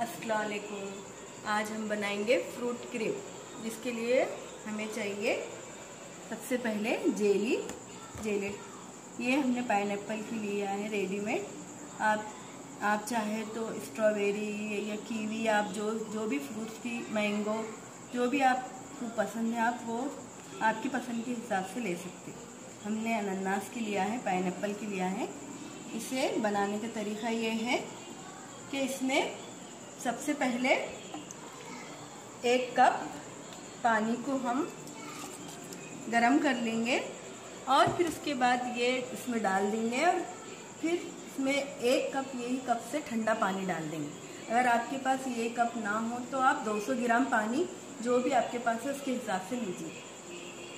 असलकुम आज हम बनाएँगे फ्रूट क्रीम जिसके लिए हमें चाहिए सबसे पहले जेली। जेली। ये हमने पाइन की लिया है रेडीमेड। आप आप चाहे तो स्ट्रॉबेरी या कीवी, आप जो जो भी फ्रूट्स की, मैंगो, जो भी आपको पसंद है, आप वो आपकी पसंद के हिसाब से ले सकते हमने अनानास की लिया है पाइन की लिया है। इसे बनाने का तरीका ये है कि इसमें सबसे पहले एक कप पानी को हम गरम कर लेंगे और फिर उसके बाद ये इसमें डाल देंगे और फिर इसमें एक कप, यही कप से ठंडा पानी डाल देंगे। अगर आपके पास ये कप ना हो तो आप 200 ग्राम पानी जो भी आपके पास है उसके हिसाब से लीजिए।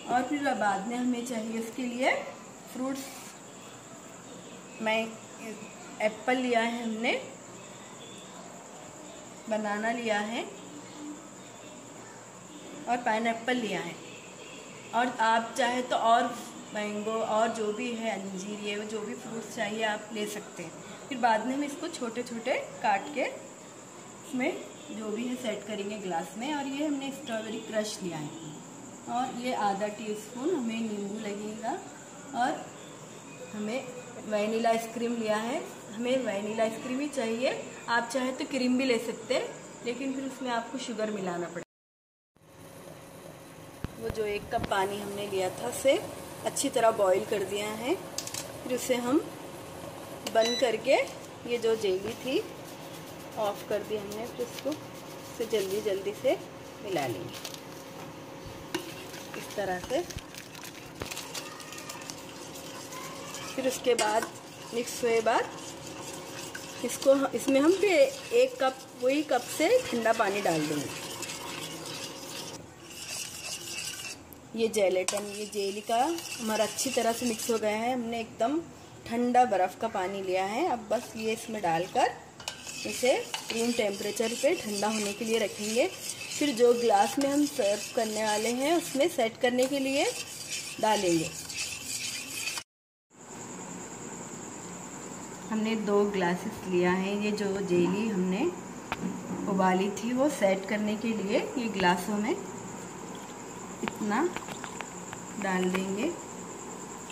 और फिर बाद में हमें चाहिए इसके लिए फ्रूट्स मैं एप्पल लिया है हमने। बनाना लिया है। और पाइन लिया है। और आप चाहे तो और मैंगो और जो भी है, अंजीर, ये जो भी फ्रूट्स चाहिए आप ले सकते हैं। फिर बाद में हम इसको छोटे छोटे काट के इसमें जो भी है सेट करेंगे ग्लास में। और ये हमने स्ट्रॉबेरी क्रश लिया है। और ये आधा टीस्पून हमें नींबू लगेगा और हमें वैनिला आइसक्रीम लिया है। हमें वैनिला आइसक्रीम ही चाहिए। आप चाहे तो क्रीम भी ले सकते हैं, लेकिन फिर उसमें आपको शुगर मिलाना पड़ेगा। वो जो एक कप पानी हमने लिया था, उसे अच्छी तरह बॉईल कर दिया है। फिर उसे हम बंद करके ये जो जेली थी ऑफ़ कर दी हमने, फिर उसको से जल्दी जल्दी से मिला लेंगे। तरह से। फिर उसके बाद मिक्स हुए बाद इसको इसमें हम फिर एक कप, वही कप से ठंडा पानी डाल देंगे। ये जेलेटन ये जेली का हमारा अच्छी तरह से मिक्स हो गया है। हमने एकदम ठंडा बर्फ़ का पानी लिया है। अब बस ये इसमें डालकर इसे रूम टेम्परेचर पे ठंडा होने के लिए रखेंगे। फिर जो ग्लास में हम सर्व करने वाले हैं, उसमें सेट करने के लिए डालेंगे। हमने दो ग्लासेस लिया है। ये जो जेली हमने उबाली थी, वो सेट करने के लिए ये ग्लासों में इतना डाल देंगे।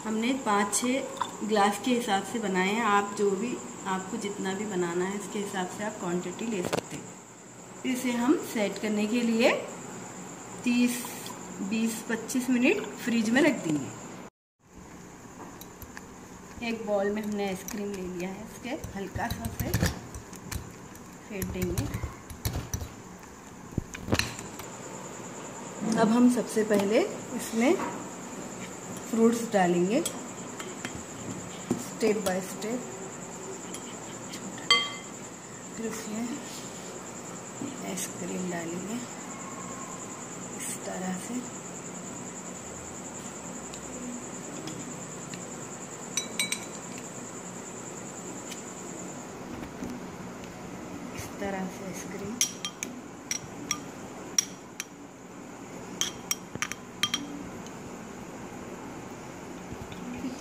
हमने पाँच छः ग्लास के हिसाब से बनाए हैं। आप जो भी आपको जितना भी बनाना है इसके हिसाब से आप क्वांटिटी ले सकते हैं। इसे हम सेट करने के लिए तीस, बीस, पच्चीस मिनट फ्रिज में रख देंगे। एक बॉल में हमने आइसक्रीम ले लिया है इसके हल्का सा से फेंट देंगे। अब हम सबसे पहले इसमें फ्रूट्स डालेंगे। स्टेप बाय स्टेप फिर उसमें आइसक्रीम डालेंगे इस तरह से। इस तरह से आइसक्रीम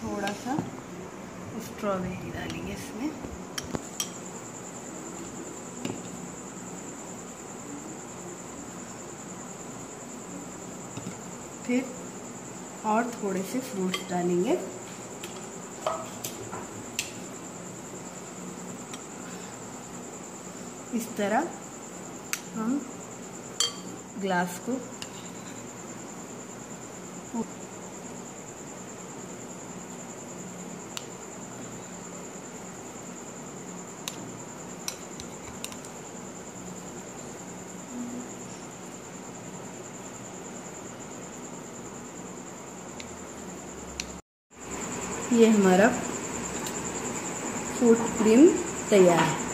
थोड़ा सा स्ट्रॉबेरी डालेंगे इसमें। फिर और थोड़े से फ्रूट्स डालेंगे। इस तरह हम ग्लास को ये हमारा फ़ूड क्रीम तैयार है।